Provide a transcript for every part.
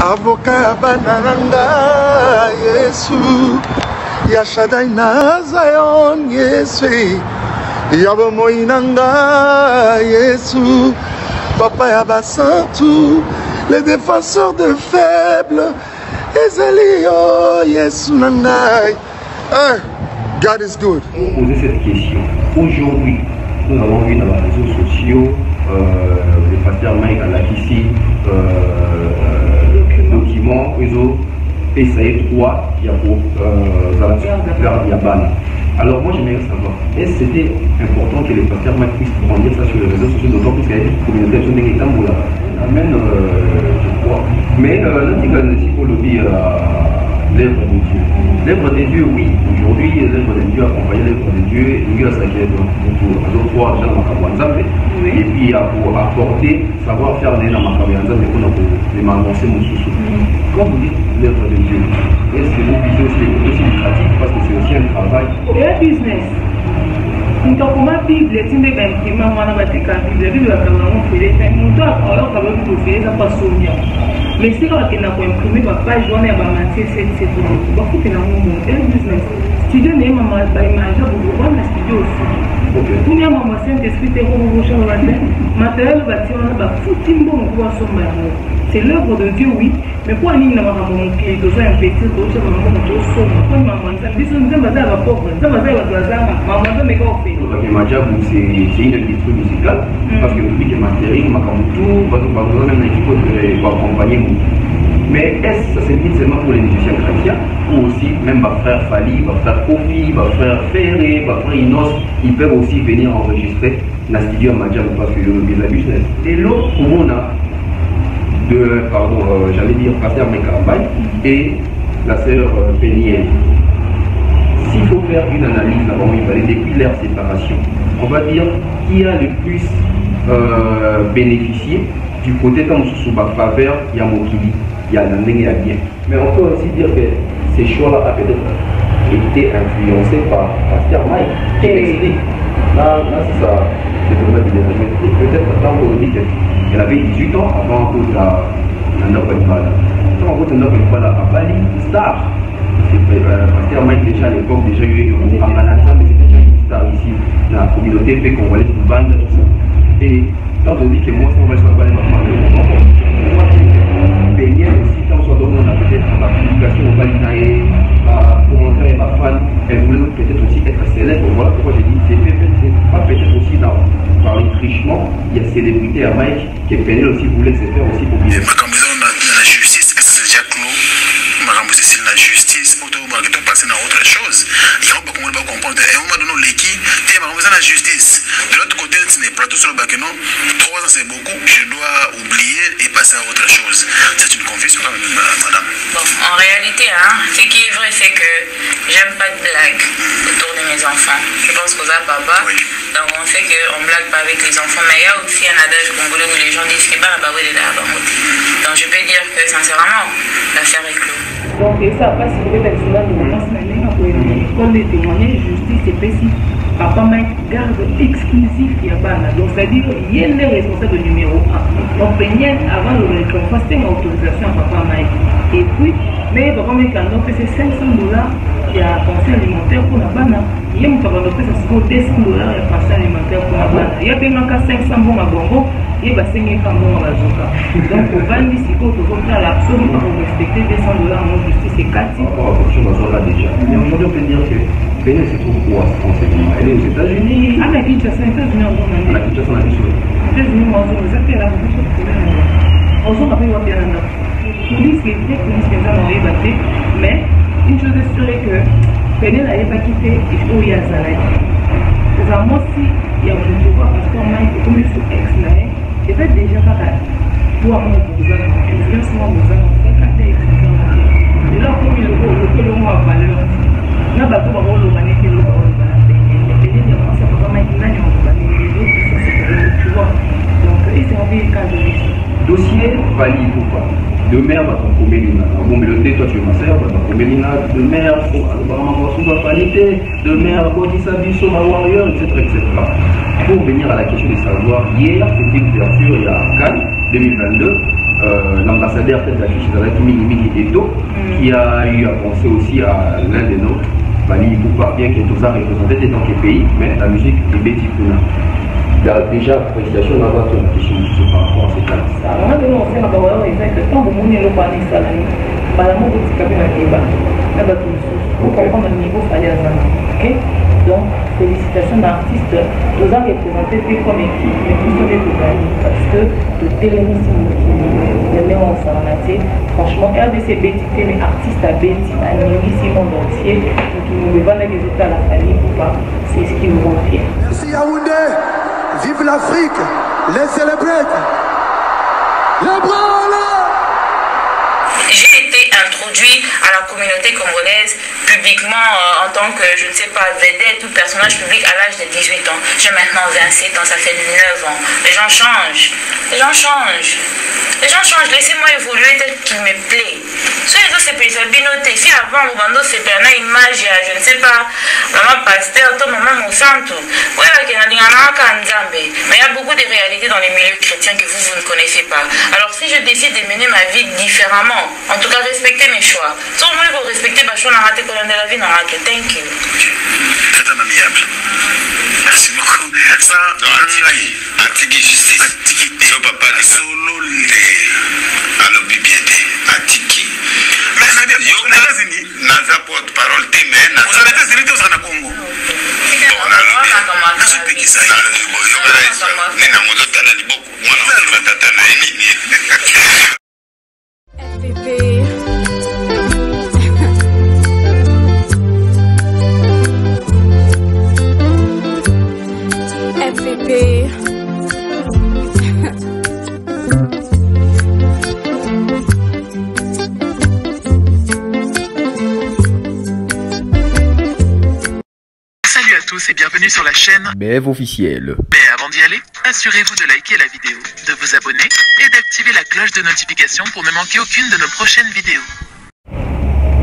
avoka ya bana na ngai yesu ya shadai na zion yesu ya bomoi na ngai yesu papa ya basantu les défenseurs de faibles ezali yo yesu na ngai God is good. poser cette question. Aujourd'hui, nous avons vu dans les réseaux sociaux euh, le pasteur Mike Alakissi, euh, euh, document, réseau PSAE 3, il y a pour euh, Yabana. Alors moi j'aimerais savoir, est-ce que c'était important que le pasteur Mike puisse brandir ça sur les réseaux sociaux, d'autant plus qu'il y a une communauté de Soneng et Tamboula Amen, euh, je crois. Mais euh, là, c'est pour le dire l'œuvre de Dieu. L'œuvre de Dieu, oui. Aujourd'hui, l'œuvre de Dieu accompagner l'œuvre de Dieu, il y a ça qui est Et puis pour apporter, savoir faire dans ma pour les m'avancer mon sous Quand vous dites l'œuvre de Dieu, est-ce que vous visez aussi les côtés lucratifs parce que c'est aussi un travail? Un business. moto akoma bible ti nde bainkrima wana bateka bible bible bakangango fele moto aloka bayoki tofele eza pasonia mais sika bakenda koimprime bapage wana ya bamatier sese bakutelango mono e business. Studio na ye mama baimage wana studio osi tuni ya mama saint esprit te kokokoshaba bate materiele batie wana bafuti mbongo basomba yango. C'est l'œuvre de dieu oui mais mpo anini na makambo mokili toza impeti tootya bamabongo tosomba po mama nzambe ya bato azanga mama nzambe eka ofeli Majabu, c'est une musicale parce que public matériel, pour accompagner Mais est-ce que c'est dit seulement pour les musiciens chrétiens ou aussi même ma frère Fali, ma frère Kofi, ma frère Ferré, ma frère Inos, ils peuvent aussi venir enregistrer dans le studio Majabu parce que le business. Et l'autre, on a de, pardon, euh, j'allais dire Pasteur Mekambay et la sœur euh, Péniel. S'il faut faire une analyse avant il depuis leur séparation, on va dire qui a le plus euh, bénéficié du côté comme sous faveur, il y a Mokili, il y a Nandeng et il y a bien. Mais on peut aussi dire que ces choix-là ont peut-être été influencés par Pasteur Mike, qui explique. Là, là c'est ça, c'est peut-être tant qu'on dit qu'elle avait 18 ans avant que la Nanda Panipala. Quand on voit Nanda Panipala à Bali, star. Pasteur Mike déjà à l'époque déjà eu en Manhattan, mais c'était déjà une star ici la communauté fait congolaise de bande tout ça. Et quand on dit que moi, on va se faire ma femme, moi, baigner aussi quand on a peut-être ma publication au Balinae, ma commentaire et ma fan, elle voulait peut-être aussi être célèbre. Voilà pourquoi j'ai dit c'est c'est pas peut-être aussi dans par le trichement, il y a célébrité à Mike qui Penel aussi voulait se faire aussi pour bien. la justice, c'est déjà clos. makambo cécile la justice tobaki topase na autre chose. Yango bakongoli bacomprendre un moment donné oleki te makambo eza na justice. De l'autre côté na plateau sur lobaki non. Trois ans c'est beaucoup. Je dois oublier et passer à autre chose. C'est une confusion quand même madame. Bon en réalité hein, ce qui est vrai c'est que j'aime pas de blagues autour de mes enfants. Je pense qu'aux papa. Oui. donc on sait qu'on blague pas avec les enfants. Mais il y a aussi un adage congolais où les gens disent que bah bah oui donc je peux dire que sincèrement l'affaire est close. Donc mpasi kobeta lisolo ya mwasi na ndenge akoyekonde témoignage justice epesi papa mike garde exclusif ya bana c'est-à-dire ye nde responsable numéro 1 donc penye avant le récompense ntenga autorisation ya papa mike et puis mais papa mike ando opesa 500 dollars ya pension alimentaire mpona bana ye moto abanda opesa sikoyo 200 dollars ya pension alimentaire mpona bana ye abengaka 500 mbonga bongo ye basengeka mbongo bazoka donc ovandi sikoyo tozotala soki bakorespecte 200 dollars mo justice ekati Bénin se trouve où en ce moment Elle est aux États-Unis. Mais Kinshasa, États-Unis, Kinshasa, dit États-Unis, on a dit là, on a dit on bien là. Police qui était, police qui est dans les mais une chose est sûre que Bénin n'avait pas quitté il faut y aller. C'est à moi si il y a un pouvoir parce qu'on m'a été comme sur ex déjà influence lokolo ngo ya valeur dossier valide ou pas de mère bakokomeli na bombelo te toi tu es ma sœur bakokomeli na de mère alobaka makosu bafanité de mère akotisa biso bawarrior etc etc pour venir à la question de savoir hier c'était l'ouverture il y a Cannes 2022 euh, l'ambassadeur tête d'affiche ezalaki mingimingi eto qui a eu à penser aussi à l'un des nôtres bali poupa bien que toza représenté te dans quel pays mais la musique ebeti kuna Da- déjà appréciation bato na question par rapport à cet osenga bawana eza ke ntango omoni eloko wana esalami mbala moko etika mpe bakeba na bato mosusu okomprendre niveau ok. donc félicitation na artiste toza représenté comme équipe mais parce que totelemisi mokili ndenge osangana te franchement rdc ebeti te mais artiste abeti aningisi monde entier mokili mobo evandaki ezotala fali poupa c'est ce qui nous rend Merci Yaoundé, vive l'Afrique, les célèbrettes. Les bras introduit à la communauté congolaise publiquement euh, en tant que, je ne sais pas, vedette ou personnage public à l'âge de 18 ans. J'ai maintenant 27 ans, ça fait 9 ans. Les gens changent. Les gens changent. Les gens changent. Laissez-moi évoluer tel qu'il me plaît. Soyez dans ces pays, binoté. Si avant, au bando, c'est une image, je ne sais pas, maman pasteur, toi, maman Monsanto. Ouais, ok, on a dit, mais il y a beaucoup de réalités dans les milieux chrétiens que vous, vous ne connaissez pas. Alors, si je décide de mener ma vie différemment, en tout cas, respectez mes un choix. Soki omoni korespecte bachoix nanga te kolandela vie nanga te thank you. C'est un amiable merci beaucoup. Ça atiki atiki justice. atiki so papa solo le alobi bien te atiki naza porte parole te mais naza na états-unis te ozala na congo. Nazopekisa ne nango ozotala liboko. Mwana tata na ye nini tous et bienvenue sur la chaîne. BF officiel. Mais avant d'y aller, assurez-vous de liker la vidéo, de vous abonner et d'activer la cloche de notification pour ne manquer aucune de nos prochaines vidéos.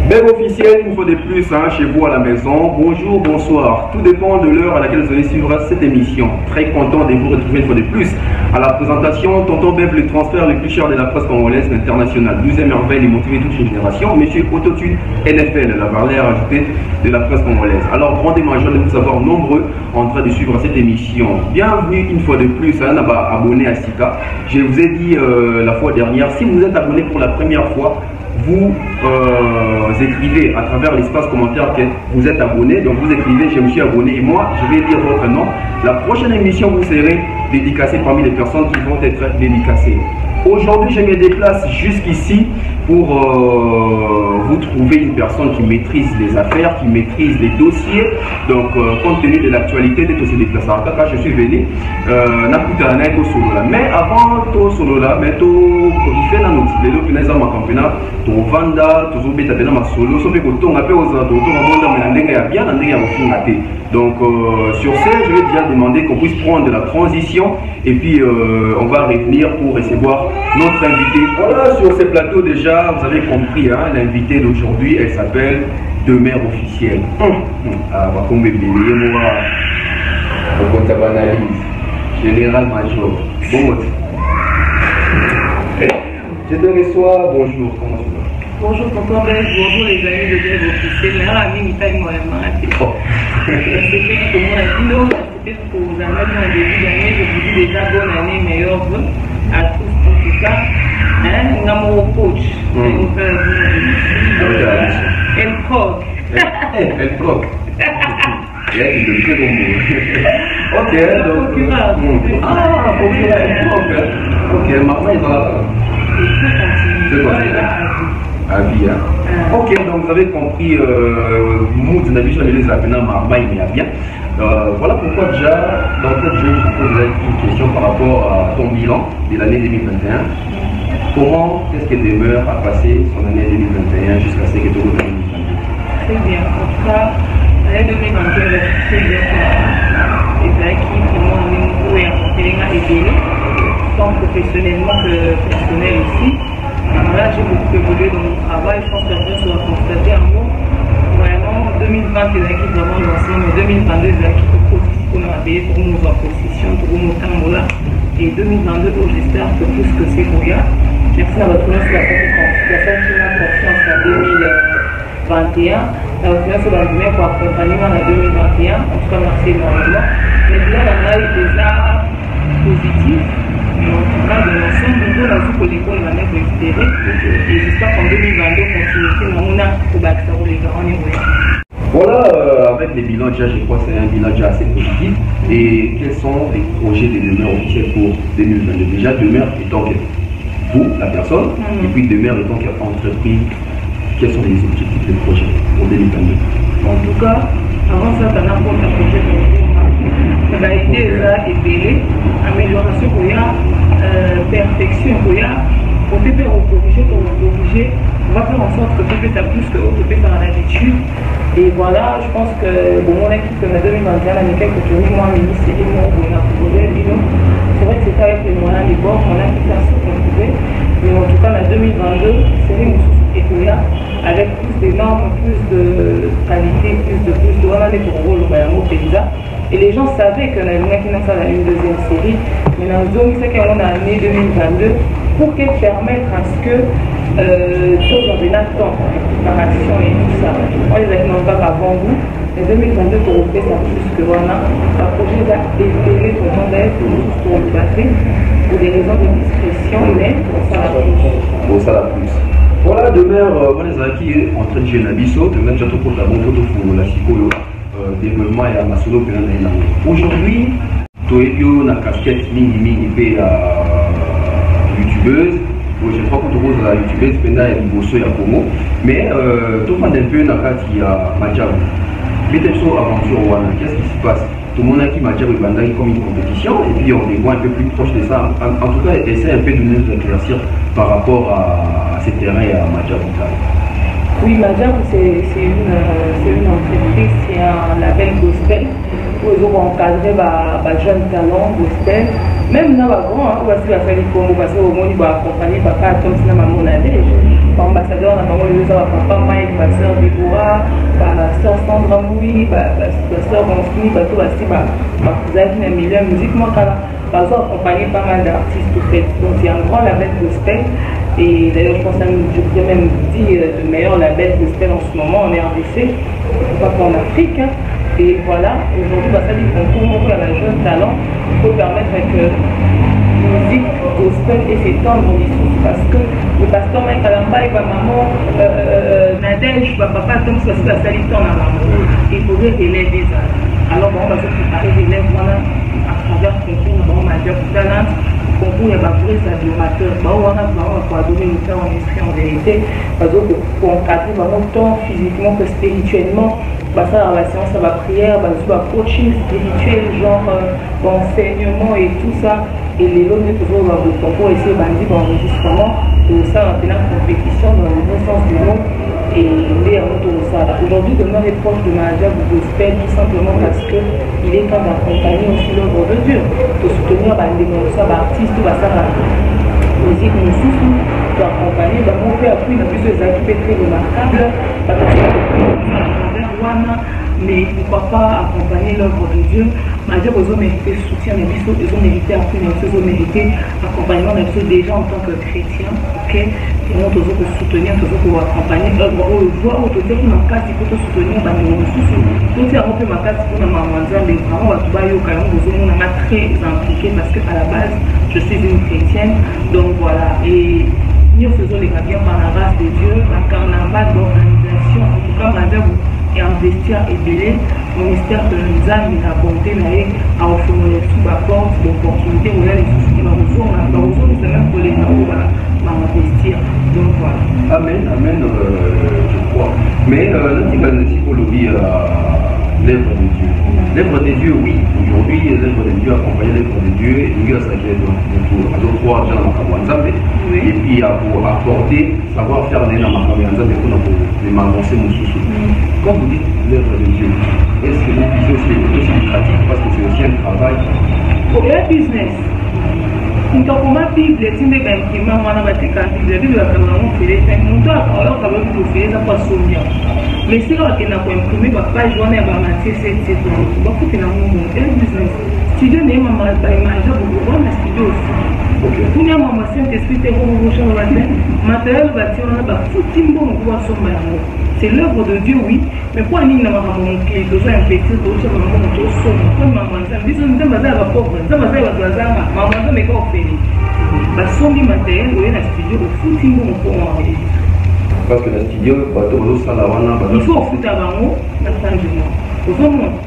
Belle officielle, une fois de plus, hein, chez vous à la maison. Bonjour, bonsoir. Tout dépend de l'heure à laquelle vous allez suivre cette émission. Très content de vous retrouver une fois de plus à la présentation. Tonton Bev, le transfert le plus cher de la presse congolaise internationale. 12e merveille et motiver toute une génération. Monsieur Autotune NFL, la valeur ajoutée de la presse congolaise. Alors, grande majeur de vous avoir nombreux en train de suivre cette émission. Bienvenue une fois de plus, hein, là-bas, abonné à Sika. Je vous ai dit euh, la fois dernière, si vous êtes abonné pour la première fois, vous euh, écrivez à travers l'espace commentaire que vous êtes abonné. Donc vous écrivez je me suis abonné et moi je vais dire votre nom. La prochaine émission vous serez dédicacé parmi les personnes qui vont être dédicacées. Aujourd'hui je me déplace jusqu'ici pour euh, vous trouver une personne qui maîtrise les affaires, qui maîtrise les dossiers. Donc euh, compte tenu de l'actualité de tous ces déplacements, je suis venu, euh, nakutana naye tosolola. Mais avant tosolola, mais tokorife na noti lelo mpena eza makambo mpena tovanda tozobeta mpena masolo so mpe kotonga mpe ozala totonga bondambe na ndenge ya bien na ndenge ya kofunga te donc euh, sur ce je vais déjà demander qu'on puisse prendre la transition et puis euh, on va revenir pour recevoir notre invité voilà sur ce plateau déjà vous avez compris hein, l'invité d'aujourd'hui elle s'appelle demeure officielle hum, hum. ah, ye moa okota banalyse général major bon je te reçois bonjour comment tu vas? Bonjour tonton bonjour les amis de Dev officiel. Taille moi marqué. Oh. C'était pour moi c'était pour vous en début d'année. Je vous dis déjà bonne année, meilleurs vœux à tous en tout cas. Mm. Ok. Donc. Ah. C'est quoi, À. Ok, vous avez compris, euh, Mood les a bien. Euh, voilà pourquoi déjà, dans cette jeu, je vous pose une question par rapport à ton bilan de l'année 2021. Comment est-ce que demeure a passé son année 2021 jusqu'à ce que reviennes 2022 Très bien. En tout cas, l'année 2021 va être très bien c'est qui est et à aider, tant professionnellement que personnel aussi. Là, j'ai beaucoup évolué dans mon travail. Je pense que personne se va constater un mot. Vraiment, 2020, c'est qui vraiment lancement, mais 2022, c'est position pour nous aider, pour nous en position, pour nous tambola. Et 2022, oh, j'espère que plus que c'est Goya, merci na bato nyonso basalaki na confiance na 2021 na bato nyonso bandimai koaccompagnema na 2021 en tout cas merci énormément mais bilan na ngai eza positif mais en tout cas de l'ensemble ngo nazi koleka oyo banda koespérer et j'espère qu'en 2022 continuité nango na kobakisa koleka wana oyo Voilà, euh, avec les bilans déjà, je crois que c'est un bilan déjà assez positif. Et quels sont les projets de demeure officiels pour 2022 Déjà, demeure étant vous, la personne, Mhm. et puis demeure étant qu'entreprise, quels sont les objectifs des projets pour 2022 en tout cas avant ça tana mpona projet na baide eza ebele amélioration koya euh, perfection koya kote mpe okorige to okorige on va faire en sorte que topesa plus que oyo topesaka d'habitude et voilà je pense que bomonaki que na 2021 na mike kotomi mwa ministre moko boye na projet bino c'est vrai que c'était avec les moyens du bord on a pu faire ce qu'on pouvait mais en tout cas na 2022 avec plus de normes, plus de qualité, plus de plus de voilà les rôle Paysa. Et les gens savaient que nous avons une deuxième série, mais dans le c'est qu'on a année 2022 pour qu'elle permette à ce que euh, choses ont des attentes, préparation et tout ça. Moi, les actions pas avant vous. Et 2022 pour faire ça plus que voilà. Le projet va évoluer pour le monde pour nous pour le pour des raisons de discrétion, mais pour ça Bon, ça la plus. Voilà, demeure, euh, on est qui en train de gérer Nabiso, de même, j'attends pour la bonne photo pour la psycho, euh, développement et la masolo, puis on est là. Aujourd'hui, Toebio, na casquette mini mini, puis la youtubeuse. Je crois que tu poses la youtubeuse, puis là, il y a Bosso, il y a Congo. Mais, euh, un peu, na carte, il y a Madjab. Peut-être sur aventure, voilà, qu'est-ce qui se passe? Tout le monde a qui m'a dit Bandai comme une compétition et puis on les voit un peu plus proche de ça. En, en tout cas, essaie un peu de nous éclaircir par rapport à, terrains et à Madjab. Oui, Majab, c'est une, euh, une entreprise, c'est un label gospel où ils ont encadré bah, jeunes talents gospel. Même dans avant, hein, où aussi va faire les Congo, parce il va accompagner papa comme si maman Nadège. Ambassadeur, la maman, il va papa Mike, ma soeur Déborah, ma soeur Sandra Moui, ma soeur bah, tout aussi, bah, ma cousin qui a mis la musique, moi, quand ils ont accompagné pas mal d'artistes, fait. Donc, c'est un grand label gospel. Et d'ailleurs, je pense que je pourrais même dire euh, le meilleur label gospel en ce moment en RDC, pas qu'en Afrique. hein. Et voilà, aujourd'hui, bah, ça dit beaucoup à la jeune talent pour permettre que musique gospel et s'étendre en dessous. Parce que le pasteur Mike Alamba et ma maman, euh, euh, Nadège, ma papa, comme ça, c'est la salité en maman. Il faudrait des âges. Alors, bon, on va se préparer relève, voilà, à travers le concours, bon, majeur talent concours ya bavrais adorateur bao wana bango bakoadore luther en esprit en vérité. Bazokoencadre bango tant physiquement que spirituellement basalaka baséance ya baprière bazwi bacoaching spirituel genre euh, baenseignement et tout ça. Et lelo nde tozoba bokoncours esi ebandi baenregistrement tosala mpena compétition dans le bon sens du nom nde yango tozosala aujourd'hui demeure est proche de manager gospel tout simplement parce que il est temps d'accompagner aussi l'œuvre de Dieu de soutenir mosusu baartiste basala musique mosusu toaccompagner bango mpe appui na biso ezalaki mpe très remarquable mais pourquoi pas accompagner l'œuvre de Dieu? Madia mérité soutien na biso mérité appui na biso mérité accompagnement na déjà en tant que chrétien ok? Yango tozo kosoutenir tozo koaccompagner œuvre oyo voi oyo totiaki makasi mpo tosoutenir bandeko mosusu toti yango mpe makasi mpona mama nzambe vraiment bato bayoka yango bozomonanga très impliqué parce que à la base je suis une chrétienne. Donc voilà. Et nyonso ezoleka bien par la grâce de dieu bacarnaval d'organisation. En tout cas mazabu investir ebele ministère de nzambe na bonté na ye aofongola esu baporte d'opportunité koya lisusu te bakozonga bakozongisa même kolenga oyo bainvestir donc voilà Amen, amen, euh, je crois. Mais euh, là, tu l'œuvre de Dieu. L'œuvre de Dieu, oui. Aujourd'hui, l'œuvre de Dieu, accompagner l'œuvre de Dieu, il y a pour dans Nzambe. Oui. Et puis à pour apporter, savoir faire des dans ma Nzambe pour les m'avancer mon sous Quand vous dites l'œuvre de Dieu, est-ce que vous visez aussi aussi pratique parce que c'est aussi un travail? Oya business nkakoma bible etinde bainkrima wana bateka bible bible bakanga yango fele te moto ayoka babible ofele eza mpo asomia mais sika bakenda koimprime bapage wana ya bamatie setseto bakutela ngo business studio nayema baimage ya bokowana studio aussi kuna mama saint esprit te kokokoshanga te matériel batie wana bafuti mbongo po basomba yango c'est l'œuvre de dieu oui mais mpo anini na makambo mokili toza impétir toocaka mbongo tosomba po mama nzambe biso nzambe aza ya bapauvre nzambe aza ya bato bazanga mama nzambe eka ofeli basombi matériel oye na studio ofuti mbongo mpo wana parce que na studio bato bazosala wana il faut ofuta bango na fin du mois ozomona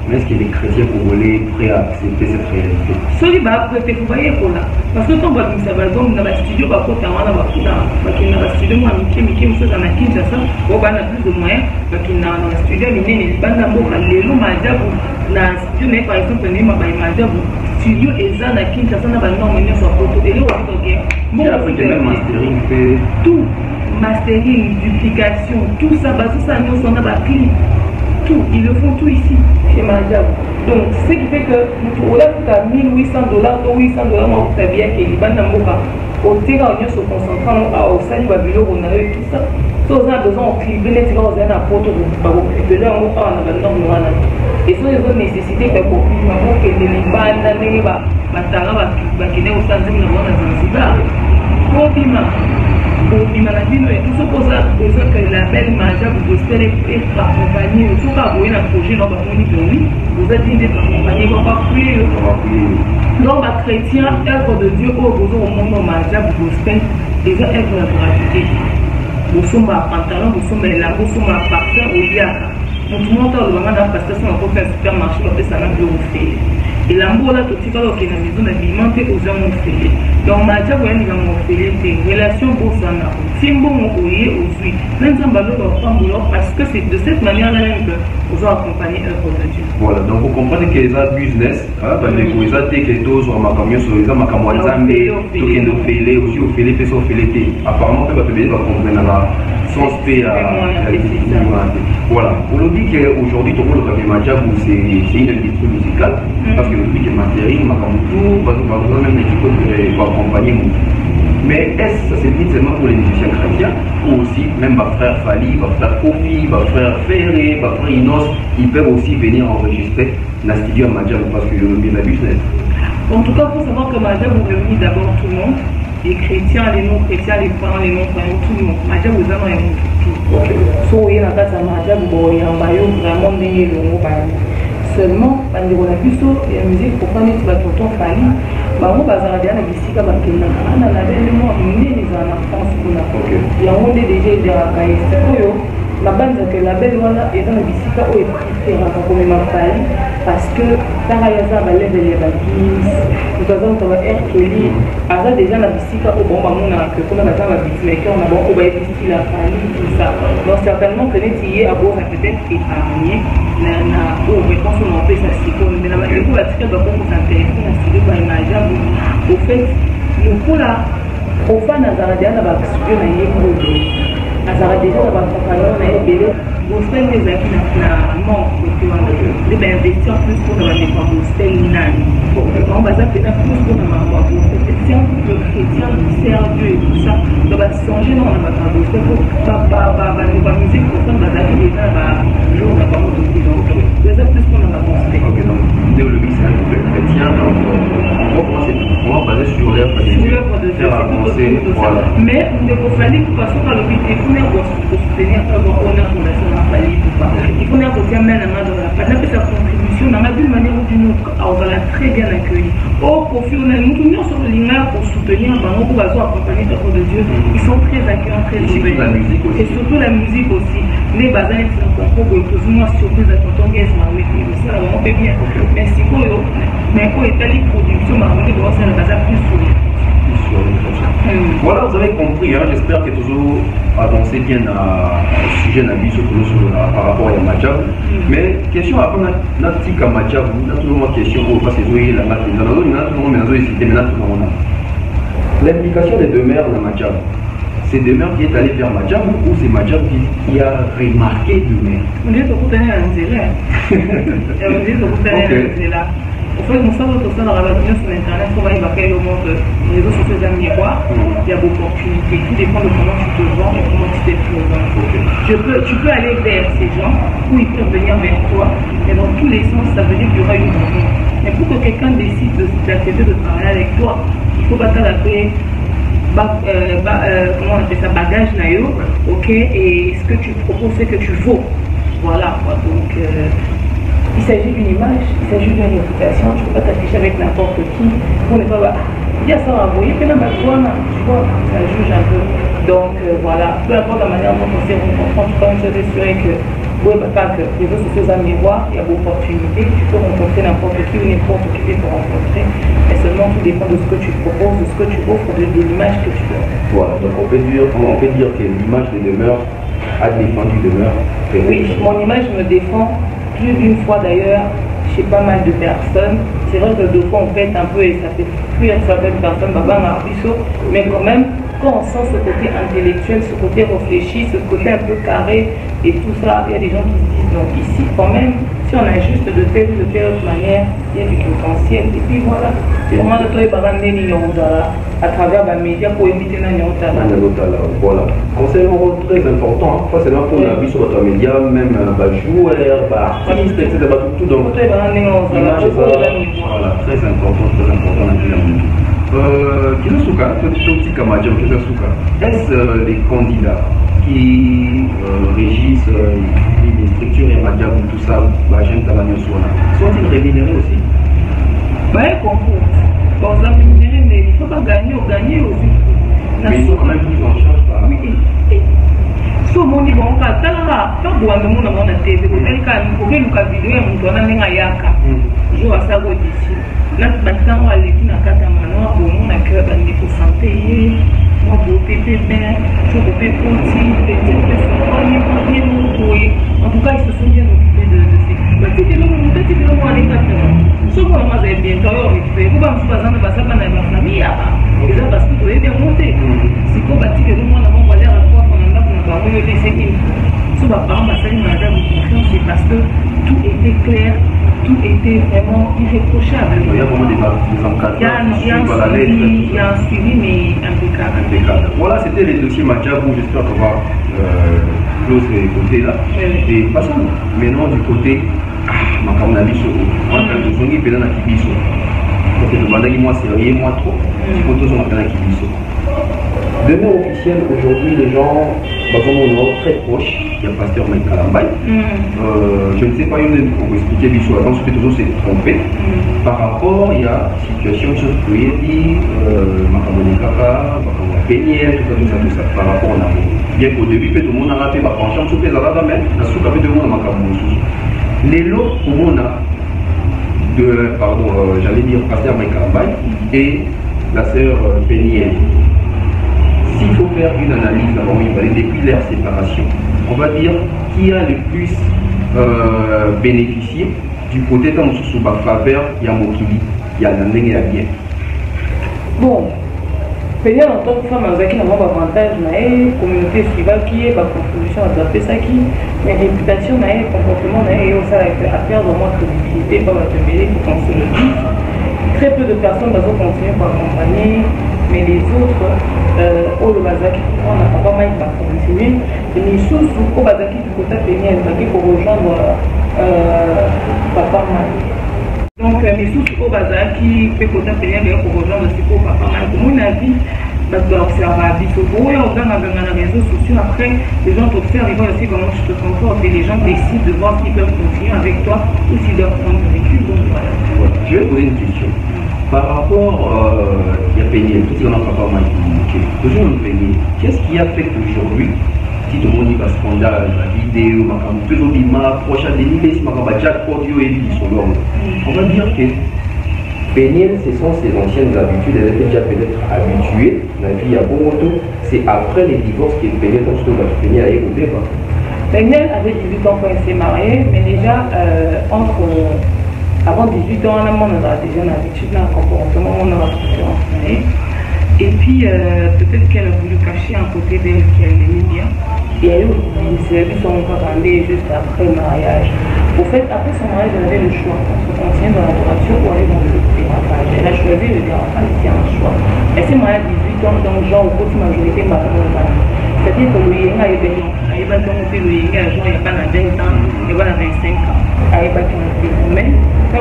mais est ce que les chrétiens congolais prêts à accepter cette réalité? Soki baprete fo bayekola parce que ntango babimisa balbum na bastudio bakota wana bafuta bakende na bastudio mwa mike mike mosusu eza na kinshasa o bana plus de moyen bakende na bastudio ya minene libanda mboka lelo majabu na studio par exemple nayema baye majabu studio eza na kinshasa na banorme nyonso ya poto eloko toke tout. Mastering duplication tout ça nyonso na ils le font tout ici chez Majab donc ce qui fait que moto olafuta 1800 dollars to 800 dollars mafuta biyake libanda mboka oteka nyonso concentrant awa osali babiloko na yo tout ça. So oza na besoin kaka ozali na poto bakoclipele yango awa na banorme wana eso ezo nécessité ndenge batanga bakende kosala nzembo na bango na zanzibar kobima kobima na bino etu soki oza besoin que label majab gospel eaccompagne yo soki aboye na projet no bamoni boni oza di nde accompagne babapuye yo donc bachrétien œuvre de dieu oyo boza komona majab gospel eza œuvre ya gratuité. Bosomba pantalon bosomba elanga bosomba parfum oliaka. Motu moko alobanga na pastation akofa supermarché bapesanga biloko fele elamba ola totikala okende na maison na bima mpe oza mofele. Donc mofele te. Relation bosana otie mbongo oye ozwi. Na nzambe aloba opambola parce que c'est de cette manière là même que ozo accompagner œuvre de dieu. Voilà. Donc okomprendre ke eza business bandeko eza te ke tozwa makambo nyonso eza makambo ya nzambe tokende ofele osi ofele mpe so ofele te. Apparemment mpe bato ebele bakomprenaka sens mpe ya voilà. Olobi ke aujourd'hui c'est une industrie musicale parce que tout baza même équipe baaccompagner motu mais est-ce que c'est dit seulement pour les musiciens chrétiens ou aussi même ma frère Fali, ma frère Kofi, ma frère Ferré, ma frère Inos, ils peuvent aussi venir enregistrer dans le studio à Madjab parce que je bien la business. En tout cas, il faut savoir que Madjab vous réunit d'abord tout le monde, les chrétiens, les non-chrétiens, les croyants, les non-croyants, tout le monde. Madjab vous a tout. Ok. So, il y a un Madjab, il y a vraiment des seulement bandeko na biso ya musique pourquoi neti batonton fali bango bazala deya na bisika bakendaka ana labele mwa minene ezala na france kuna yango nde deja ederaka ye sikoyo nabanzaka labele wana eza na bisika oyo epreferaka komema fali parce que ntanga ye aza balevel ya bagis moto aza moto ba air keli aza deja na bisika oyo bango bamonaka kuna baza babitmaker na bango oyo bayebi style ya fali tout ça. Donc certainement que neti ye aboza peut-être épargné na oyo réponse oyo napesa sikoyo me na bandeko batika bakongo s'intéresse na studio baimajabu au fait lokola ofana azala deya na bastudio na ye oyo azalaka deja na bacompagnon na ye ebele gospel nde ezalaki na manque kote wana nde bainvestir plus mpona bandeko ya gospel nani bango baza pena plus mpona makambo ya gospel si un couple chrétien et tout ça donc basonge nao na bato ya gospel po bandeko ya musique gospel bazalaki deja na bajour na bango toki donc eza plus mpona bagospel nde olobi c'est un couple chrétien donc on va baser sur de faire avancer voilà. Mais alobi te kosoutenir ona fondation na fali kupa ifuna kotia main na main dans la fali napesa contribution nanga d'une manière ou d'une autre très bien accueilli. O kofi ona mutu nyonso olinga kosoutenir bango po bazo accompagner œuvre de dieu. Ils sont très accueillants très ouverts et surtout la musique aussi nde baza neti na concours boye tozwi mwa surprise ya osala bango mpe bien. Mais sikoyo mais oyo etali production bango nde baosala baza plus souri Voilà, vous avez compris, hein, j'espère que toujours avancé bien à sujet par rapport à. Mais question après, notre petit Kamajab, nous avons toujours une question pour passer jouer la matinée. L'implication des demeures dans Majab, c'est demeure qui est allé vers Majab ou c'est Majab qui, qui a remarqué demeure On dit que vous tenez un zéro. On dit que vous tenez un zéro. En fait, mosala tosalaka bato nyonso na internet po bayebaka yo montre réseaux sociaux eza miroir il y a d'opportunités. Tout dépend de comment tu te vends et comment tu te présentes je peux, tu peux aller vers ces gens ou ils peuvent venir vers toi. Mais dans tous les sens ça veut dire qu'il y aura une rencontre. Mais pour que quelqu'un décide d'accepter de travailler avec toi, il faut pas t'adapter euh, euh, comment on appelle ça, bagage nayo, ok, et ce que tu proposes, c'est que tu vaux. Voilà, quoi. donc euh, il s'agit d'une image, il s'agit d'une réputation, tu ne peux pas t'afficher avec n'importe qui pour ne pas. Il y a ça à envoyer, puis tu vois, ça juge un peu. Donc voilà, peu importe la manière dont on s'est rencontrés, en une chose est sûre que oui, bah, pas que les autres sociaux à miroir, il y a beaucoup d'opportunités, tu peux rencontrer n'importe qui ou n'importe qui tu peux rencontrer, mais seulement tout dépend de ce que tu proposes, de ce que tu offres, de, de l'image que tu donnes. Voilà, donc on peut dire, on peut dire que l'image de demeure a défendu demeure. Oui, mon image me défend plus d'une fois d'ailleurs chez pas mal de personnes. C'est vrai que deux fois on pète un peu et ça fait fuir certaines personnes, mais quand même, quand on sent ce côté intellectuel, ce côté réfléchi, ce côté un peu carré et tout ça, il y a des gens qui se disent donc ici quand même, si on ajuste de telle ou de telle autre manière, il y a du potentiel. Et puis voilà, c'est vraiment le truc à travers les médias pour éviter la Voilà. Conseil très important, pas seulement pour la vie sur votre média, même bah, joueur, bah, artiste, etc. Tout donc. Voilà, très important, très important. Euh, Kilosuka, est-ce euh, les candidats qui euh, régissent euh, les structures et Madjam, tout ça, Bajem Talanyo sont-ils rémunérés aussi? Bah, concours. Bon, ça rémunéré, mais il ne faut pas gagner ou gagner aussi. Mais ils sont quand même pris en charge par. Oui, so omoni bango ka talaka fabwanda mona ngo na tv otalika obeluka video ya moto wana ndenge ayaka jo asaka odisi bantango aleki na kati ya manoa bomona ke bandeko sante ye mwa bope mpe ben soko mpe poti petepesekoni ye mokoye antuka isusu nde nokipe batikeloko mutatikeloko wana ekatela sokona mazaya biento oyo okipe po bamosu bazana basaka na bafamille yaba eza parce que toyebi yango te sikoyo batikeloko mwana moko alera kwafo na ndako na bango yo te eseki so baparent basali madame confiance c'est parce que tout était clair tout était vraiment irréprochable. Il y a vraiment des. Il y a, un, suivi, a mais impeccable. impeccable. Voilà, c'était les dossiers Madjabou. J'espère qu'on va euh, close les côtés là. Oui. Et passons maintenant du côté makambo na biso wana tozongi mpenza na kibiso donc tobandaki mwa sérieux mwa trop. Officielle aujourd'hui les gens bazomona très proche ya pasteur Mike Kalambay euh, je ne sais pas yo nde pour expliquer biso avant soki par rapport ya situation biso toyebi makambo elekaka makambo ya peniel tout ça tout ça tout ça. Par rapport na bien qu'au début mpe tomonaka mpe bapension mosusu mpe ezalaka me na suka mpe tomona makambo mosusu lelo komona de pardon euh, j'allais dire pasteur Mike Kalambay et la sœur euh, Peniel s'il faut faire une analyse d'abord depuis leur séparation, on va dire qui a le plus euh, bénéficié du côté comme sous ma faveur, il y a Mokili, il y a Nandeng et il y a bien. Bon, Peniel en tant que femme, avec un avantage, la communauté suivante qui est, ma contribution à taper ça qui, mais réputation, na comportement, et aussi à faire vraiment crédibilité, pas pour qu'on se le. Très peu de personnes vont continuer par accompagner, mais les autres, oyo bazalaki wana papa mike bacontinue misusu oyo bazalaki kikota peniel bazalaki korejoindre papa mike donc misusu oyo bazalaki mpe kota peniel bayaki korejoindre sikoyo papa mike omoi na vie bato baobserva biso oyo ogangaganga na réseaux sociaux. Après les gens t'observent ils voient aussi comment tu te comportes et les gens décident de voir s'ils peuvent continuer avec toi ou s'ils doivent prendre du recul donc voilà. Je vais poser une question. Par rapport euh, il y a payé tout ce qu'on a pas mal évoqué toujours payé qu'est-ce qui a fait qu'aujourd'hui si tout le monde dit scandale la vidéo makambo toujours bima proche à délivrer si makambo jackpot yo et puis son homme on va dire que Péniel, ce sont ses anciennes habitudes, elle était déjà peut-être habituée, la vie à Bomoto, c'est après les divorces que Péniel, quand tu vas Péniel a. Péniel avait 18 ans quand il s'est marié, mais déjà euh, entre avant 18 ans, on a déjà une habitude, un comportement, on a la Et puis, euh, peut-être qu'elle a voulu cacher un côté d'elle qu'elle aimait bien. Et elle s'est vu son juste après le mariage. Fait, après son mariage, elle avait le choix. Entre dans ou dans le. Elle a choisi le dérapage, c'était un choix. Elle s'est mariée à 18 ans, donc genre, au côté majorité, c'est-à-dire que ayebaki ayebaki yango mpe loyenga ya genre ya bana 20 ans. Ya bana 25 ans mais na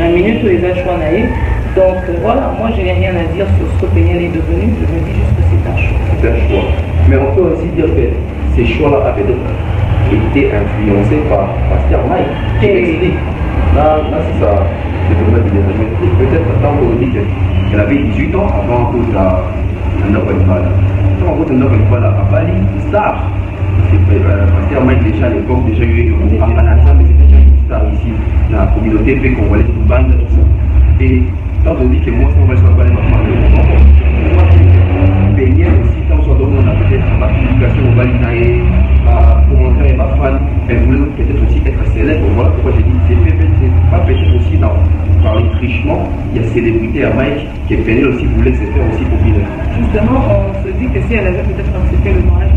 ye na minute oyo eza choix na ye donc voilà moi je n'ai rien à dire sur ce que Peniel est devenu je me dis juste que c'est un choix C'est un choix. Mais on peut aussi dire que ces choix-là avaient été influencés par Pasteur Mike, qui explique. Là, là c'est ça, c'est vraiment du développement. Peut-être tant qu'on dit qu'elle avait 18 ans avant que la Ndokwalipala. Tant que Ndokwalipala a Bali, star. Parce que euh, Pasteur Mike, déjà à l'époque, déjà eu en ensemble, c'était déjà une star ici, dans la communauté fait congolaise, une bande, tout ça. Et tant dit que moi, on va se rappeler maintenant, Beignet aussi, quand on donne, on a peut-être ma publication au Balinae, pour montrer ma fan, elle voulait peut-être aussi être célèbre. Voilà pourquoi j'ai dit, c'est pas peut-être aussi dans, par le trichement, il y a célébrité à Mike, qui Penel aussi voulait se faire aussi populaire. Justement, on se dit que si elle avait peut-être accepté le mariage,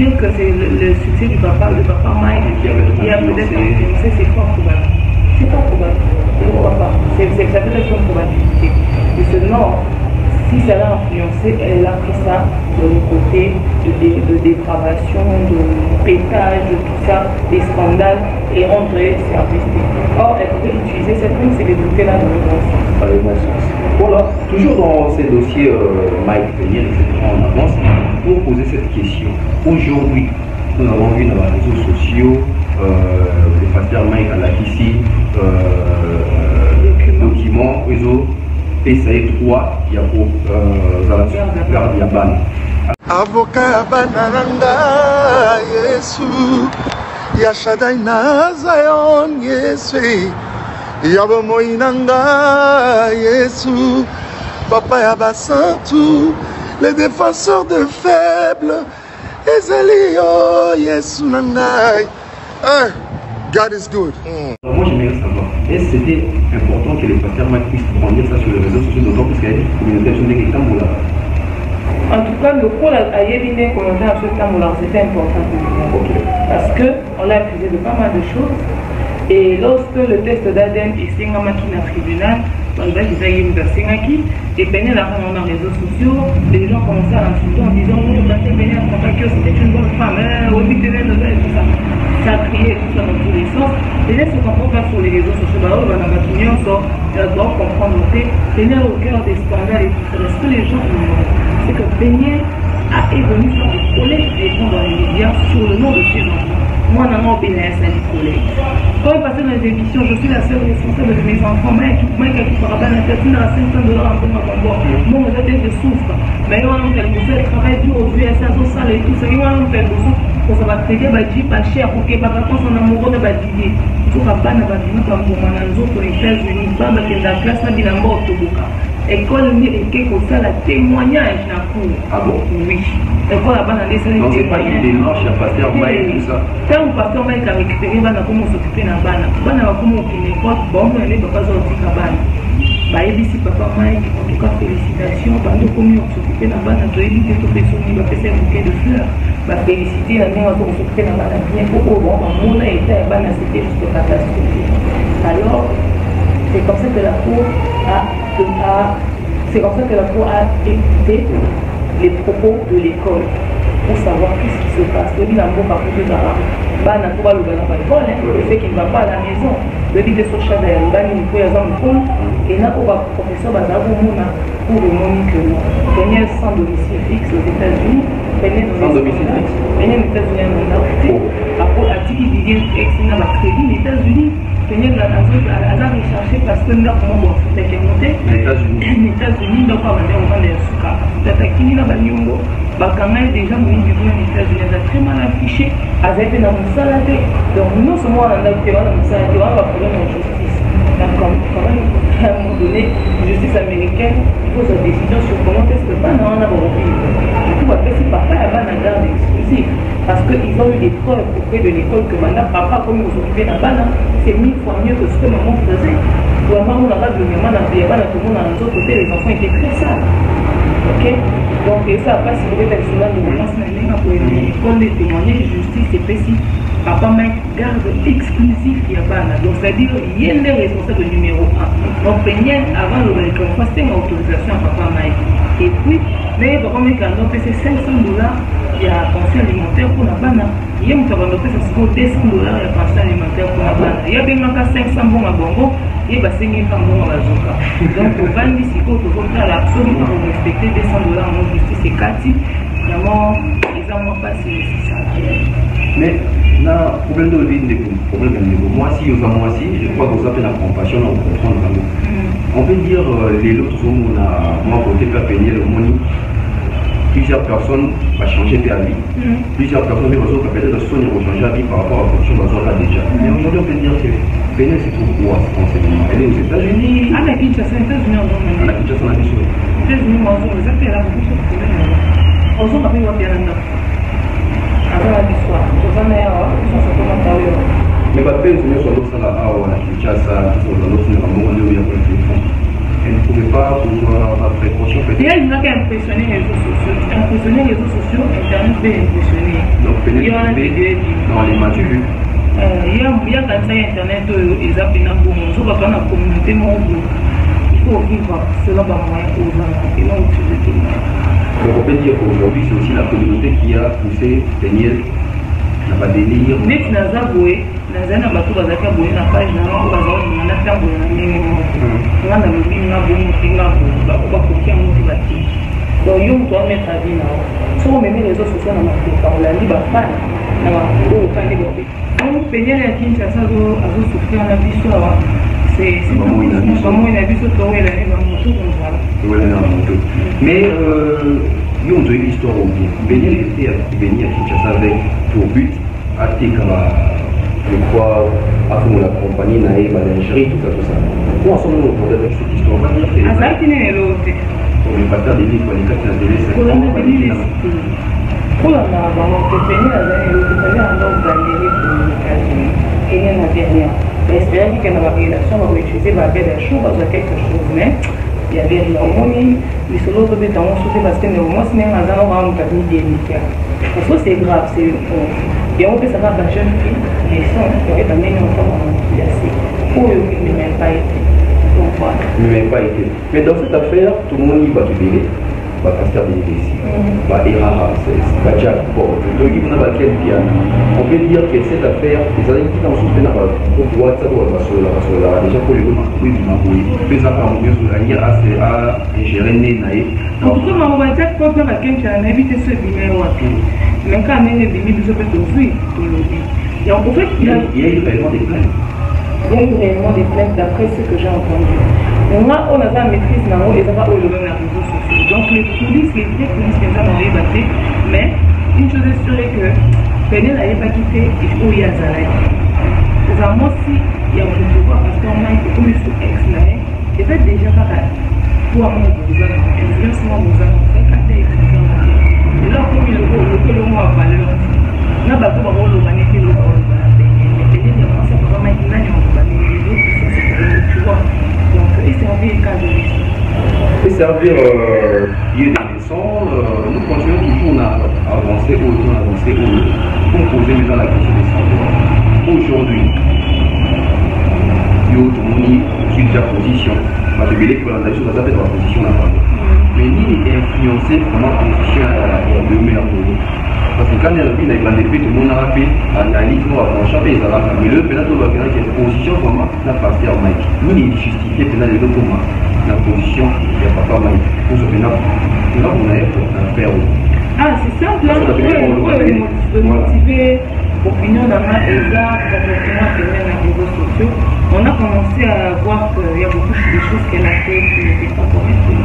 dire que c'est le, le succès du papa, le papa Mike, Qui a peut-être qui a peut-être influencé. influencé, c'est fort probable. C'est fort probable. Je ne crois pas. C'est, ça peut être une probabilité. Et seulement, si ça l'a influencé, elle a pris ça de le côté de, dé- de dépravation, de pétage, de tout ça, des scandales, et rendre c'est artistique. Or, elle pouvait utiliser cette ligne, c'est développer là dans le bon sens. Dans le bon sens. Voilà, toujours dans ces dossiers euh, Mike Peniel, etc., on avance pour poser cette question. Aujourd'hui, nous avons vu dans les réseaux sociaux euh, le pasteur Mike Alakissi, euh, document, réseau PSAE 3, il y a pour euh, Yaban. avoka ya bana na nga yesu ya shadai na zion yesu ya bomoi na nga yesu papa ya basantu les défenseurs de faibles ezali yo yesu na ngai Ah, god is good Mm. Moi j'aimerais savoir, est-ce que c'était important que les pasteurs Mike puissent prendre ça sur les réseaux sociaux, d'autant plus qu'il y a une communauté sur les Tamboula En tout cas, le rôle à Yéline commenté à ce temps-là, c'était important pour nous. Parce qu'on l'a accusé de pas mal de choses. Et lorsque le test d'ADN dans le tribunal, on va dire qu'il y a Singaki, et Péné l'a ramené dans les réseaux sociaux, les gens commençaient à l'insulter en disant Oh, parce que Péné a convaincu que c'était une bonne femme, hein, Péné, et tout ça. Ça a crié tout ça dans tous les sens. Péné se comprend pas sur les réseaux sociaux, bah, oh, bah, dans la opinion, ça, elle doit comprendre, ok, Péné est au cœur des scandales et tout ça. Ce que les gens ignorent, c'est que Péné a est venu faire des gens dans les médias sur le nom de ses enfants. Moi, non, Bénin, c'est des collègues. Quand il passait dans les émissions, je suis la seule responsable de mes enfants. Mais qui m'a qui fera bien la à 500 dollars en ma combo. Moi, vous êtes je souffre. Mais on a tel besoin, elle travaille dur aux azosala epi soki wana mopepe kosa batrete baji basher kokeba bakonsa na moro na badidie koka bana babimi bamboma na nzoto états-unis bana bakenda place na bilamba otoboka ekole nde eke kosala témoignage na cour oui. Ekole ya bana nde esalntango paster maeka récupéré bana komosokipe na bana. Bana bakomo okende ekole baomoya nde bakazwa otika bana. Bayebisi papa mike en tout cas félicitation bando komi osokipe na bana toyebi te topesa oni bapesa ya bouquet de fleur bafélicité na ndenge aza kosokipe na bana bien po oyo bao bamona eta ya bana c'était juste catastrophique. Alors c'est comme ça que la cour a, a c'est comme ça que la cour a écouté les propos de l'école. Pour savoir qu'est-ce qui se passe. Bilan bon par contre dans bana to baloba na balcon le fait qu'il ne va pas à la maison d'ailleurs bani po ya za mokolo et na ko ba professeur baza komona pour emoni que Daniel sans domicile fixe aux États-Unis Daniel Sans domicile fixe. Daniel aux États-Unis atiki Didier ex na États-Unis Daniel aza recherché parce que ndako moko afutaki monte Les États-Unis. na états-unis ndako abandi kovanda ya suka tatakini na baniongo bakanga ye deja moyingi kuna na états-unis aza très mal affiché azali mpe na mosala te donc nyonso moko wana ndako te justice. Quand même, à un moment donné, justice américaine pose sa décision sur comment est-ce que bana garde exclusive parce qu'ils ont eu des preuves auprès de l'école que banda papa kosokipe na bana c'est mille fois mieux que ce que maman faisait. On a na les enfants étaient très donc eza mpasi kobeta lisola de mwasi na ndenge akoyena école de témoigner justice epesi papa mike garde exclusif ya bana donc c'est-à-dire ye nde responsable numéro 1 donc peniel avant lobeleka mofa senga autorisation ya papa mike. Et puis ndenge papa mike ando opesa 500 dollars ya pension alimentaire mpona bana ye moto abanda opesa sikoyo 200 dollars ya pension alimentaire mpona bana ye abengaka 500 mbonga bongo ye basengi mpa mbongo bazoka. Donc ovandi sikoyo tozotala soki tokorespecte 200 dollars yango justice ekati yango eza mwa mpasi esisala mais na problème oyo ndeko problème ya ndeko mwasi oza mwasi je crois que oza mpe na compassion na comprendre yango on peut dire lelo tozomona mwa côté mpe apeniel omoni plusieurs personnes bachange mpe avis plusieurs personnes mpe bazoka peut-être soni kochange avis par rapport à fonction bazoka déjà. Mais aujourd'hui on peut dire que Benin se trouve où à Elle est aux États-Unis. Ana kinshasa états-unis On a Kinshasa biso états-unis mazongo eza mpe elaka biso problème ozonga mpe wapela ndako aza na biswar toza na yawa biso tomata oyo mais bapenzi nyonso azosala awa na kinshasa ozalotinaka mbongo nde oya kola telefone elle ne pouvait pas pouvoir ma précaution peut-être déjà ezalaki impressionné réseaux sociaux impressionné réseaux sociaux internet mpe impressionné donc peut-être dans les matchs vus ya kanisa ya internet oyo eza mpena bongo aka na communauté moko boye il faut vivre selon bamoyen ozanga ena utilize monde. Donc on peut dire qu'aujourd'hui c'est aussi la communauté qui a poussé Daniel na badélire neti naza boye nazali na bato bazalaki ya boye na page na yango bazala linga natambola na ndenge moko. Nga na lobi nga bongo te nga bakoki yango te bati. Donc yo moto ametre avi na yo soki omemi réseau social na makoka olandi bafana na baoyo okande babe donc peniele ya kinshasa azosouffrir na biso awa. Bamoi na biso. towelani bamoto kozala voilà. Na moto. Mais euh, yo moto oyebi histoire obie Daniel était venu à Kinshasa avec pour but ba crois afongola compagnie na ye balingerie tout ça tout ça. Comment sommes-nous aujourd'hui avec cette histoire on va dire que azalaki nini eloo te omepata des livres balikati na belile kolanda bamontepeni azali elokitali yango galeri pour états-unis ene na dernière espéraki ke na barelation bakoutilize babel ya jour bazwa quelque chose mais ya beri omoni lisolo ozobeta ngo soki parce que mwasi ndenge aza ngo kaka moto amidélica parce que c'est grave c'est yango opesaka bajeune fille leson koyeba ndenge manipulation oyo ne même pas été. Donc voilà. Mais pas été. Mais dans cette affaire tout le monde y bato ebele bapasteur de l'église baerara bajack bon toyoki mpona bakel piano on peut dire que cette affaire ezalaki tika mosusu mpe na whatsapp oyo basololaka basololaka déjà po makambo ebima boye mpe eza kaka nyonso ali ingere nde na ye bakencana nayebi te so ebimi wapi mais kaka ndenge ebimi biso mpe tozwi tolobi donc en fait il y a il y a eu réellement des plaintes Il y a eu réellement des plaintes d'après ce que j'ai entendu. Moi, on maîtrise dans les affaires au domaine des réseaux sociaux. Donc, les polices, les vraies polices, les gens ont battu. Mais, une chose est sûre que Péné n'avait pas quitté il faut y aller. C'est moi si il y a un pouvoir parce qu'on a été comme sous ex là. Et fait déjà influence c'est quand Et le le le tout le le le servir euh, lieu. Euh, nous continuons toujours à avancer à avancer autour, pour poser maintenant la question des. Aujourd'hui, yo déjà position kolanda biso baza mpe na baposition na bango mais nini influence vraiment position ya demeure tolo parce que quand elobi na ebande mpe tomonaka mpe analyse mo bapencha mpe ezalaka mais lelo mpena tolobakena ke position vraiment na paster mike nini justifie mpena lelo koma na position ya papa mike poso mpena mpena kona ye na faire. Oyo Ah, c'est simple, fait pour ouais, le de motiver. motiver l'opinion dans ma ESA, comportement met dans les réseaux sociaux. On a commencé à voir qu'il y a beaucoup de choses qu'elle a fait qui n'étaient pas correctes.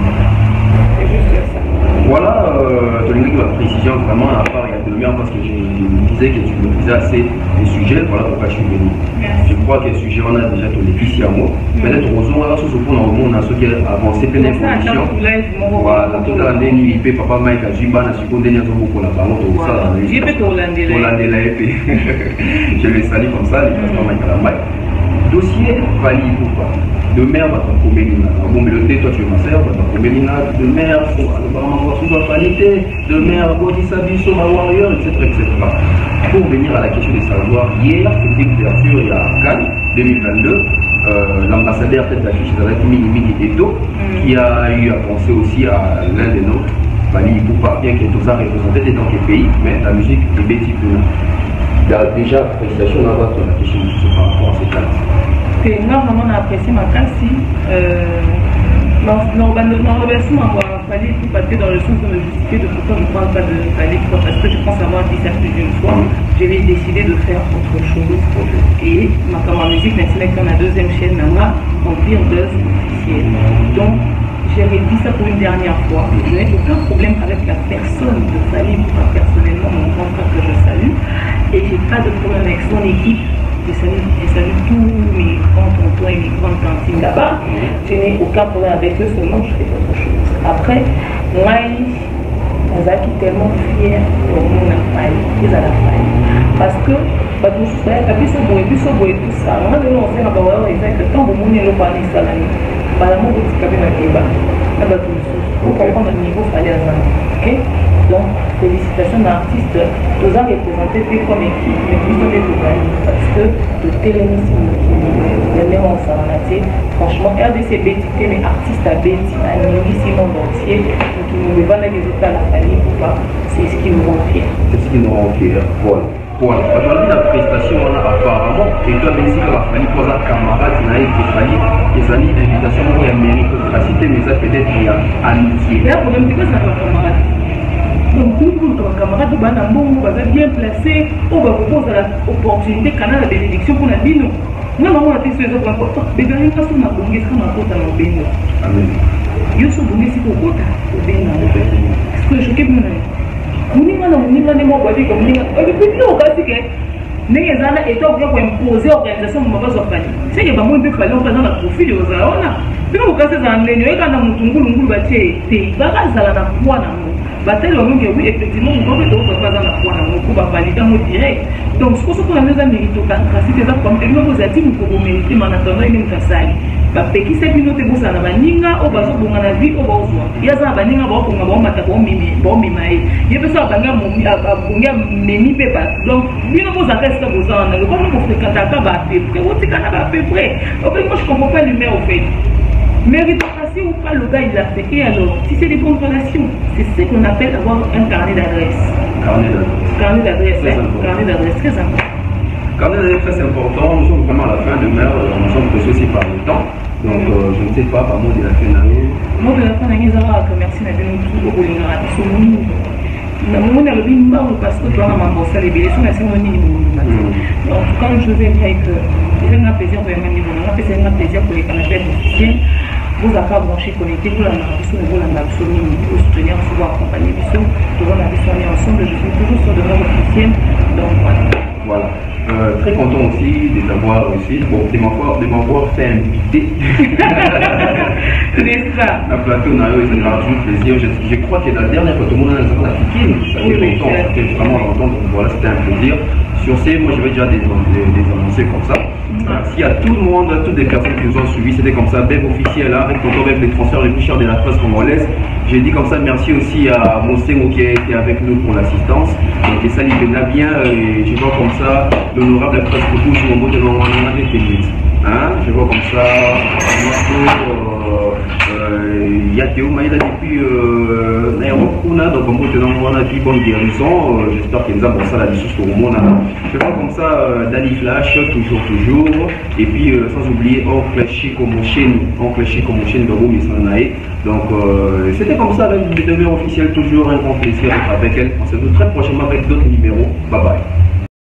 Voilà, euh, Tolingi, ma précision vraiment à part Yatolomia parce que je disais que tu maîtrisais assez les sujets, voilà pourquoi je suis venu. Merci. Je crois que le sujet, on a déjà tous les ici à moi. Peut-être aux on a sous pour le monde, on a ceux qui ont avancé plein d'informations. Voilà, tout à l'année, ni IP, papa Mike, a Jiba, na Siko, Denia, Zobo, pour la parole, ça. Hollandais. Je les salue comme ça, les Mike, la Mike. Dossier valide ou pas. Demain batakomelina nabombelo te toi tu es ma sœur batakomelina demain vraiment basuba qualité demain babodisa biso bawarrior etc etc pour venir à la question de savoir hier c'était l'ouverture il y a Cannes 2022 euh, l'ambassadeur tête d'affiche ezalaki mingi mingi eto qui a eu à penser aussi à l'un des nôtres bali poupa bien que toza représenté dans quel pays mais la musique ebeti kuna déjà bato na question mosusu par rapport à ces vraiment na apprécie makasi na remerciement moi fallait tout dans le sens de me justifier de pourquoi je ne parle pas de parce que je pense avoir dit ça plusieurs fois. J'avais décidé de faire autre chose. Et ma ma musique n'est ma deuxième chaîne Nanga Empire Buzz officielle donc j'ai dit ça pour une dernière fois. Je n'ai aucun problème avec la personne de Fali, personnellement, mon grand frère que je salue. Et j'ai pas de problème avec son équipe. Je salue, je salue tous mes grands tontons et mes grandes cantines là-bas. Je n'ai aucun problème avec eux, seulement je fais autre chose. Après, moi, nazalaki tellement fier komona fali ezala fali parce que bato mosusu bayaka biso boye biso boye tusa nga lelo osenga bawayo eza ke ntango omoni eloko wana esalami bala moko tika mpe bakeba na bato mosusu okomprendre niveau fali azana ok? Donc félicitation na artiste toza représenté te comme équipe mais biso nde tozali parce que totelemisi mokili ndenge osangana te franchement rdc ebeti te mais artiste abeti aningisi monde entier mokili mobevandaki ezotala fali kupa c'est ce qui nous rend fier c'est ce qui nous rend fier voilà voilà bazalaki na prestation wana apparemment eto abesika bafali mpo aza camarade na ye kefali ezali invitation moko ya méritocratie te mais eza peut-être ya amitié. Ya donc bacamarade bana mbongo baza bien placé oyo bakokozala opportunité kana na bénédiction mpona bino nga namona te so eza bebelinga so na bongi esika nakota na obenga yo so bongi esika okota obenga ceque choke bino na yo moninga na moninga nde moko babika moninga bino okasi ke ndenge eza na état okoya koimpose organisation moma bazwa fali seke bamoi mpe fali oko aza na profil ozala wana. Bino bokasi ezala ndeni oyeka na motu ngulungulu batie te. Bakazala na poi nango batali bamongi oui effectivement moto mpe tokoka aza na poi nango po bavalide yango direct. Donc sikoso mpona mio eza méritocratie te eza problème bino bozala ti moto bomérite manatanda ene moto asali bapekisa bino te bozala na baninga oyo bazobonga na vie oyo baozwa. Ye aza na baninga baokonga baomata baomema ye. Ye mpe so abangi abongi amemi mpe bato donc bino bozalaka esika boza wana lokola bofréquentaka bapepre otikana bapepre opengi moi je comprends pas au fait. Méritocratie ou pas le gars il l'a fait. Et alors si c'est des bonnes relations c'est ce qu'on appelle avoir un carnet d'adresse. Carnet d'adresse. Carnet d'adresse carnet d'adresse très important carnet d'adresse très important nous sommes vraiment à la fin de mer nous sommes pressés aussi par le temps. Donc euh, je ne sais pas par mot de la fin d'année. Mot de la fin d'année ezalaka merci na okolingaka biso mingi namoni alobi mbango parce que ebele so nasengo nini te tout une chose est vrai que ezanga plaisir koyanga niveau nanga mpe ezanga plaisir koleka na bozalaka connecté bolandaka biso na bolandaka biso mingi osoutenir biso boaccompagne biso toza na biso ane ensemble. Je suis toujours sur de donc voilà voilà euh, très content aussi de t'avoir ici, bon, de m'avoir, fait inviter. C'est ça. La plateau, n'a eu un grand plaisir. Je, je, crois que la dernière fois, tout le monde a la ça fait Oui, longtemps, ça fait vraiment longtemps, donc voilà, c'était un plaisir. Sur ces, moi je vais déjà des, annoncer comme ça. Merci à tout le monde, à toutes les personnes qui nous ont suivis. C'était comme ça, Bev officiel, hein, avec avec les transferts les plus chers de la presse congolaise. J'ai dit comme ça, merci aussi à Mosengo qui a été avec nous pour l'assistance. Et ça, il bien. Et je vois comme ça, l'honorable presse beaucoup sur mon beau de hein, Je vois comme ça, il y a Théo Maïda depuis Nairobi, donc on peut on a dit bonne guérison. J'espère qu'il nous a bon ça la pour le monde. Je vois comme ça, Dani Flash, toujours, toujours. Et puis, euh, sans oublier Oncle Chico Mocheni, Oncle Chico Mocheni de Rumi Sanae. Donc, euh, c'était comme ça avec le demeure officiel, toujours un grand plaisir avec elle. On se retrouve très prochainement avec d'autres numéros. Bye bye.